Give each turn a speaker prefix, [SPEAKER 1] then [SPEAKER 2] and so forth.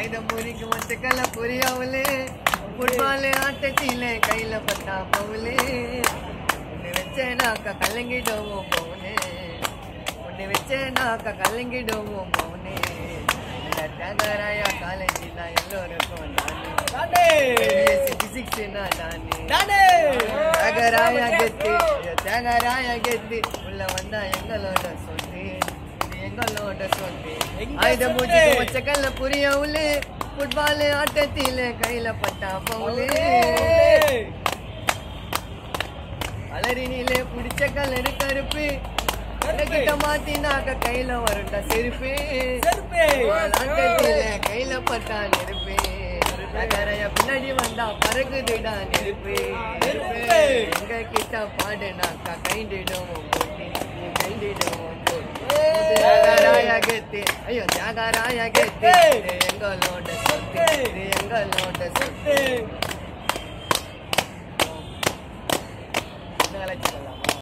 [SPEAKER 1] ஆயுதம் முறிக்கு மச்சக்கல புரியாமலே ஃபுட்பால் ஆட்டத்திலே கையில பட்டா பவுலே உன்னை வச்சேனாக்கா கலங்கிடுவோம் பவுனே உன்னை வச்சேனாக்கா கலங்கிடுவோம் பவுனே இந்த தியாகராயா காலேஜ் தான் எல்லோருக்கும் நானே. பிசிக்ஸ் நானே. தியாகராயா கெத்து. தியாகராயா கெத்து. உள்ள வந்தா எங்களோட இது எங்களோட சொத்து ஆயுத மச்சக்கல்ல ஃபுட்பால் ஆட்டத்திலே கையில பட்டா பவுலே அலறினிலே பிடிச்ச கலரு கருப்பு. கிட்ட மாத்தினாக்க கையில வருண்ட செருப்பு. ஆட்டத்திலே கையில பட்டா நெருப்பு. நகரைய பின்னாடி வந்தா பறக்குதுடா நெருப்பு. எங்க கிட்ட பாடுனாக்கா கைண்டிடுவோம் போட்டி கெத்து ஐயோ தியாகராய கெத்து எங்களோட சொத்து எங்களோட சொத்து கலாச்சாரம்